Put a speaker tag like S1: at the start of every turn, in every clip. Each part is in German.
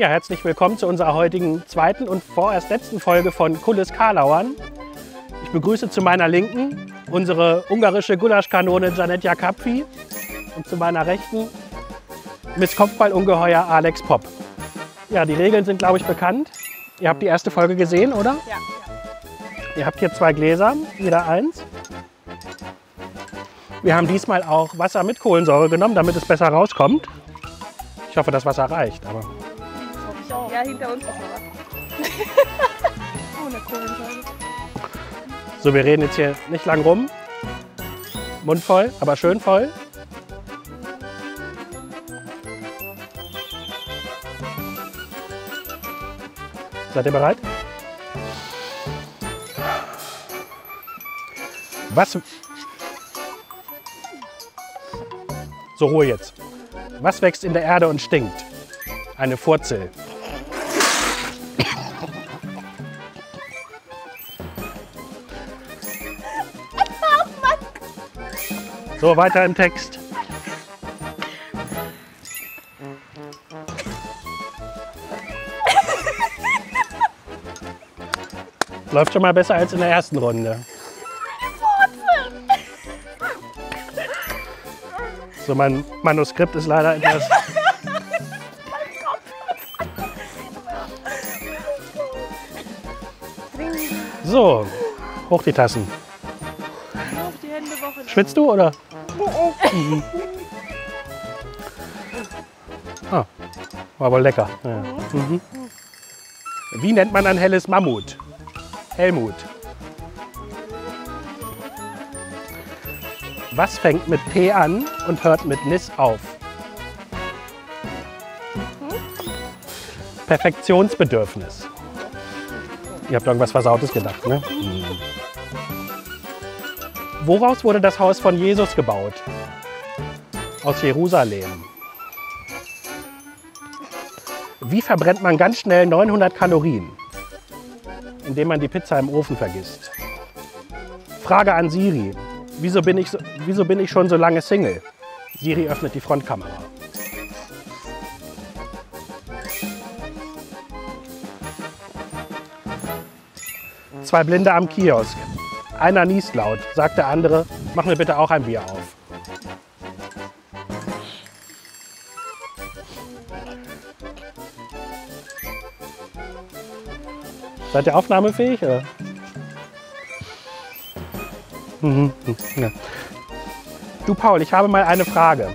S1: Ja, herzlich willkommen zu unserer heutigen zweiten und vorerst letzten Folge von Kulles Karlauern. Ich begrüße zu meiner Linken unsere ungarische Gulaschkanone Janetja Kapfi und zu meiner Rechten Miss Kopfballungeheuer Alex Popp. Ja, die Regeln sind, glaube ich, bekannt. Ihr habt die erste Folge gesehen, oder?
S2: Ja.
S1: Ihr habt hier zwei Gläser, jeder eins. Wir haben diesmal auch Wasser mit Kohlensäure genommen, damit es besser rauskommt. Ich hoffe, das Wasser reicht, aber
S2: Ja, hinter uns ist noch was. Ohne Kohlensäure.
S1: so, wir reden jetzt hier nicht lang rum. Mund voll, aber schön voll. Seid ihr bereit? Was? So, Ruhe jetzt. Was wächst in der Erde und stinkt? Eine Furzel. So, weiter im Text. Läuft schon mal besser als in der ersten Runde. So, mein Manuskript ist leider etwas. So, hoch die Tassen. Schwitzt du oder? Mhm. Ah, war wohl lecker. Ja. Mhm. Wie nennt man ein helles Mammut? Helmut. Was fängt mit P an und hört mit Nis auf? Perfektionsbedürfnis. Ihr habt irgendwas Versautes gedacht, ne? Mhm. Woraus wurde das Haus von Jesus gebaut? Aus Jerusalem. Wie verbrennt man ganz schnell 900 Kalorien? Indem man die Pizza im Ofen vergisst. Frage an Siri. Wieso bin ich, so, wieso bin ich schon so lange Single? Siri öffnet die Frontkamera. Zwei Blinde am Kiosk. Einer niest laut, sagt der andere, mach mir bitte auch ein Bier auf. Seid ihr aufnahmefähig? Oder? Mhm. Du Paul, ich habe mal eine Frage.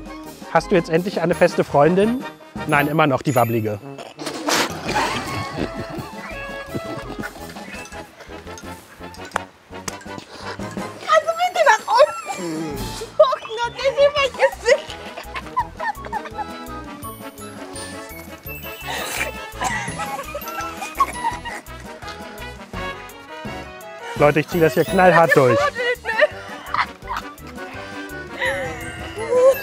S1: Hast du jetzt endlich eine feste Freundin? Nein, immer noch die Wabblige. Leute, ich ziehe das hier knallhart durch.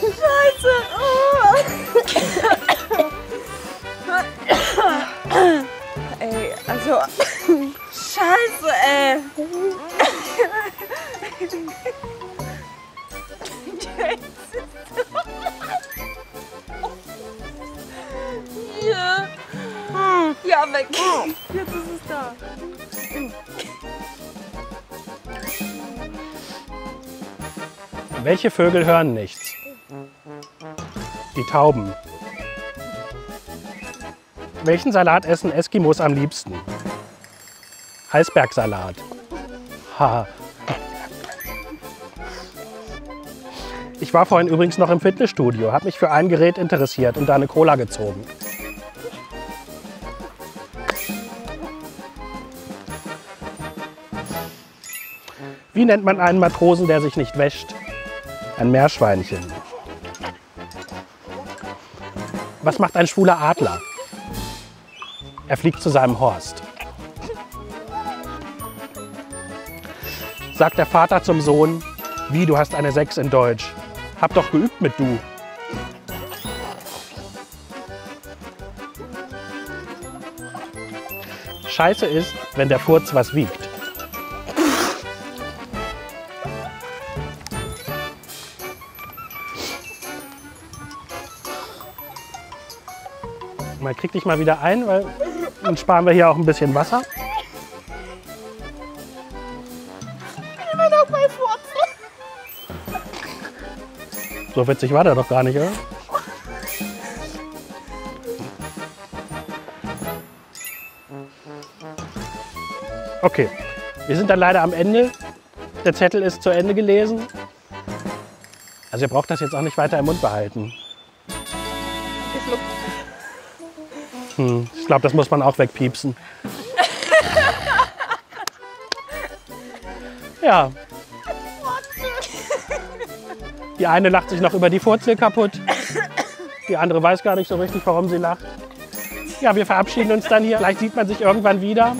S2: Scheiße. Oh. ey, also. Scheiße, ey. Ja. Ja, weg.
S1: Welche Vögel hören nichts? Die Tauben. Welchen Salat essen Eskimos am liebsten? Eisbergsalat. Ha. Ich war vorhin übrigens noch im Fitnessstudio, habe mich für ein Gerät interessiert und da eine Cola gezogen. Wie nennt man einen Matrosen, der sich nicht wäscht? Ein Meerschweinchen. Was macht ein schwuler Adler? Er fliegt zu seinem Horst. Sagt der Vater zum Sohn, wie du hast eine Sechs in Deutsch. Hab doch geübt mit du. Scheiße ist, wenn der Furz was wiegt. Dann krieg dich mal wieder ein, weil dann sparen wir hier auch ein bisschen Wasser.
S2: Immer noch Furzen.
S1: So witzig war der doch gar nicht, oder? Okay, wir sind dann leider am Ende. Der Zettel ist zu Ende gelesen. Also ihr braucht das jetzt auch nicht weiter im Mund behalten. Hm, ich glaube, das muss man auch wegpiepsen. Ja. Die eine lacht sich noch über die Furzel kaputt. Die andere weiß gar nicht so richtig, warum sie lacht. Ja, wir verabschieden uns dann hier. Vielleicht sieht man sich irgendwann wieder.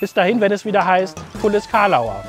S1: Bis dahin, wenn es wieder heißt, Kulles Karlauer.